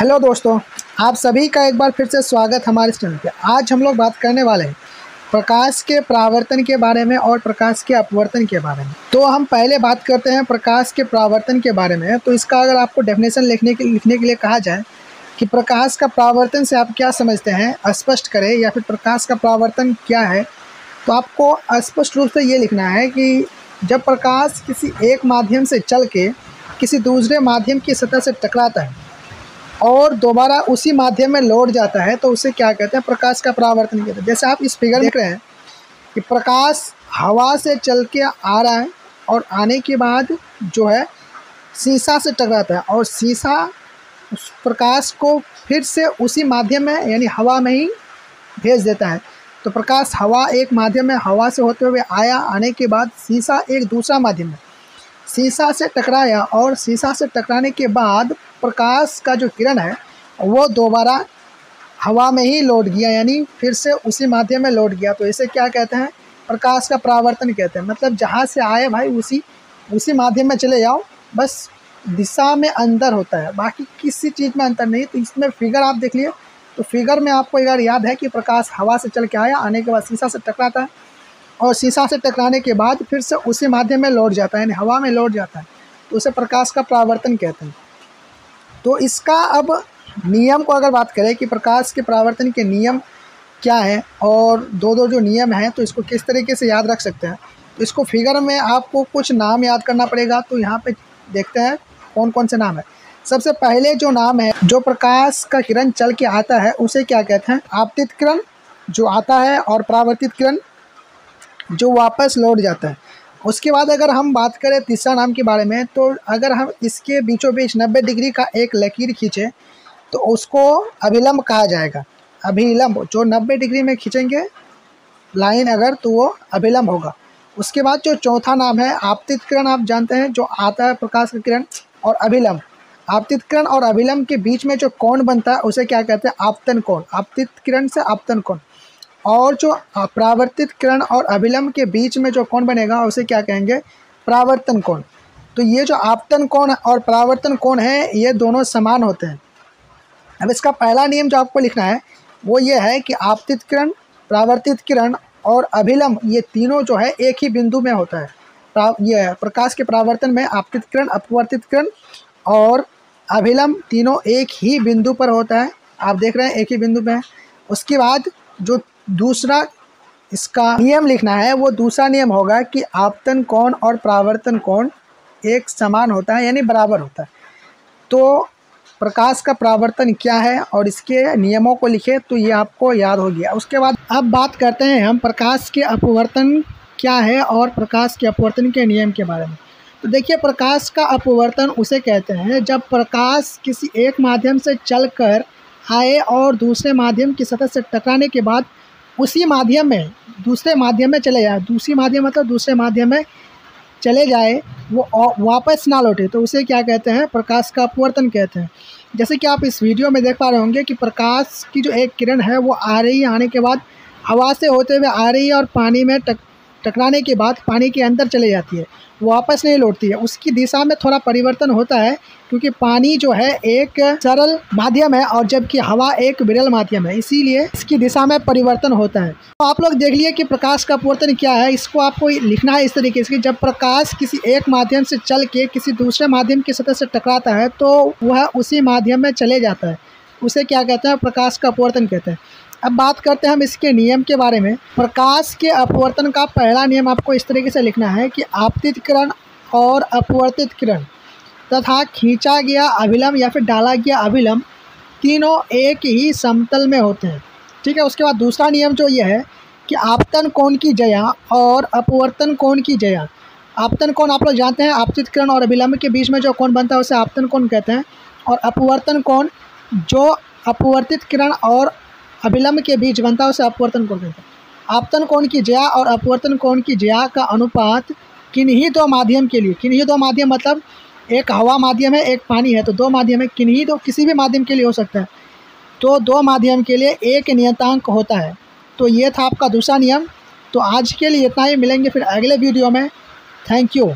Hello दोस्तों, आप सभी का एक बार फिर से स्वागत हमारे चैनल पे। आज हम लोग बात करने वाले हैं प्रकाश के प्रावर्तन के बारे में और प्रकाश के अपवर्तन के बारे में। तो हम पहले बात करते हैं प्रकाश के प्रावर्तन के बारे में तो इसका अगर आपको डेफिनेशन लिखने के लिखने के लिए कहा जाए कि प्रकाश का प्रावर्तन से आप क्या समझते हैं स्पष्ट करें या फिर प्रकाश का प्रावर्तन क्या है तो आपको स्पष्ट रूप से ये लिखना है कि जब प्रकाश किसी एक माध्यम से चल के किसी दूसरे माध्यम की सतह से टकराता है और दोबारा उसी माध्यम में लौट जाता है तो उसे क्या कहते हैं? प्रकाश का परावर्तन कहते हैं। जैसे आप इस फिगर देख रहे हैं कि प्रकाश हवा से चल के आ रहा है और आने के बाद जो है शीशा से टकराता है और शीशा उस प्रकाश को फिर से उसी माध्यम में, यानी हवा में ही भेज देता है। तो प्रकाश हवा एक माध्यम में, हवा से होते हुए आया, आने के बाद शीशा एक दूसरा माध्यम है शीशा से टकराया और शीशा से टकराने के बाद प्रकाश का जो किरण है, वो दोबारा हवा में ही लौट गया, यानी फिर से उसी माध्यम में लौट गया। तो इसे क्या कहते हैं? प्रकाश का परावर्तन कहते हैं। मतलब जहाँ से आए भाई, उसी उसी माध्यम में चले जाओ। बस दिशा में अंतर होता है। बाकी किसी चीज़ में अंतर नहीं। तो इसमें फिगर आप देख लिए तो फिगर में आपको अगर याद है कि प्रकाश हवा से चल के आया, आने के बाद शीशा से टकराता है। और शीशा से टकराने के बाद फिर से उसी माध्यम में लौट जाता है, यानी हवा में लौट जाता है। तो उसे प्रकाश का परावर्तन कहते हैं। तो इसका अब नियम को अगर बात करें कि प्रकाश के परावर्तन के नियम क्या हैं और दो दो जो नियम हैं तो इसको किस तरीके से याद रख सकते हैं? तो इसको फिगर में आपको कुछ नाम याद करना पड़ेगा तो यहाँ पे देखते हैं कौन कौन से नाम है। सबसे पहले जो नाम है, जो प्रकाश का किरण चल के आता है, उसे क्या कहते हैं? आपतित किरण, जो आता है और परावर्तित किरण, जो वापस लौट जाता है। उसके बाद अगर हम बात करें तीसरा नाम के बारे में तो अगर हम इसके बीचों बीच नब्बे डिग्री का एक लकीर खींचे तो उसको अभिलंब कहा जाएगा। अभिलंब, जो नब्बे डिग्री में खींचेंगे, लाइन अगर तो वो अभिलंब होगा। उसके बाद जो चौथा नाम है आपतित किरण आप जानते हैं, जो आता है प्रकाश का किरण और अभिलंब। आपतित किरण और अभिलंब के बीच में जो कोण बनता है, उसे क्या कहते हैं? आपतन कोण। आपतित किरण से आपतन कोण। और जो परावर्तित किरण और अभिलंब के बीच में जो कोण बनेगा, उसे क्या कहेंगे? परावर्तन कोण। तो ये जो आपतन कोण और परावर्तन कोण है, ये दोनों समान होते हैं। अब इसका पहला नियम जो आपको लिखना है, वो ये है कि आपतित किरण, परावर्तित किरण और अभिलंब ये तीनों जो है एक ही बिंदु में होता है। ये प्रकाश के परावर्तन में आपतित किरण, अपवर्तित किरण और अभिलंब तीनों एक ही बिंदु पर होता है। आप देख रहे हैं, एक ही बिंदु है। उसके बाद जो दूसरा इसका नियम लिखना है, वो दूसरा नियम होगा कि आपतन कोण और प्रावर्तन कोण एक समान होता है, यानी बराबर होता है। तो प्रकाश का प्रावर्तन क्या है और इसके नियमों को लिखे तो ये आपको याद हो गया। उसके बाद अब बात करते हैं हम प्रकाश के अपवर्तन क्या है और प्रकाश के अपवर्तन के नियम के बारे में। तो देखिए, प्रकाश का अपवर्तन उसे कहते हैं, जब प्रकाश किसी एक माध्यम से चलकर आए और दूसरे माध्यम की सतह से टकराने के बाद उसी माध्यम में, दूसरे माध्यम में चले जाए। दूसरी माध्यम मतलब दूसरे माध्यम में चले जाए, वो वापस ना लौटे। तो उसे क्या कहते हैं? प्रकाश का अपवर्तन कहते हैं। जैसे कि आप इस वीडियो में देख पा रहे होंगे कि प्रकाश की जो एक किरण है, वो आ रही आने के बाद हवा से होते हुए आ रही है और पानी में टक टकराने के बाद पानी के अंदर चले जाती है, वापस नहीं लौटती है। उसकी दिशा में थोड़ा परिवर्तन होता है, क्योंकि पानी जो है एक सरल माध्यम है और जबकि हवा एक विरल माध्यम है, इसीलिए इसकी दिशा में परिवर्तन होता है। तो आप लोग देख लिए कि प्रकाश का परिवर्तन क्या है। इसको आपको लिखना है इस तरीके से जब प्रकाश किसी एक माध्यम से चल के किसी दूसरे माध्यम की सतह से टकराता है तो वह उसी माध्यम में चले जाता है। उसे क्या कहते हैं? प्रकाश का अपवर्तन कहते हैं। अब बात करते हैं हम इसके नियम के बारे में। प्रकाश के अपवर्तन का पहला नियम आपको इस तरीके से लिखना है कि आपतित किरण और अपवर्तित किरण तथा खींचा गया अभिलंब या फिर डाला गया अभिलम्ब तीनों एक ही समतल में होते हैं। ठीक है, उसके बाद दूसरा नियम जो ये है कि आपतन कोण की जया और अपवर्तन कोण की जया। आपतन कोण आप लोग जानते हैं, आपतित किरण और अभिलंब के बीच में जो कोण बनता है, उसे आपतन कोण कहते हैं। और अपवर्तन कोण जो अपवर्तित किरण और अभिलंब के बीच बनता से अपवर्तन कोण कहते हैं। आपतन कोण की जया और अपवर्तन कोण की जया का अनुपात किन्हीं दो माध्यम के लिए। किन्हीं दो माध्यम मतलब एक हवा माध्यम है, एक पानी है। तो दो माध्यम है किन्हीं दो किसी भी माध्यम के लिए हो सकता है। तो दो माध्यम के लिए एक नियतांक होता है। तो ये था आपका दूसरा नियम। तो आज के लिए इतना ही। मिलेंगे फिर अगले वीडियो में। Thank you.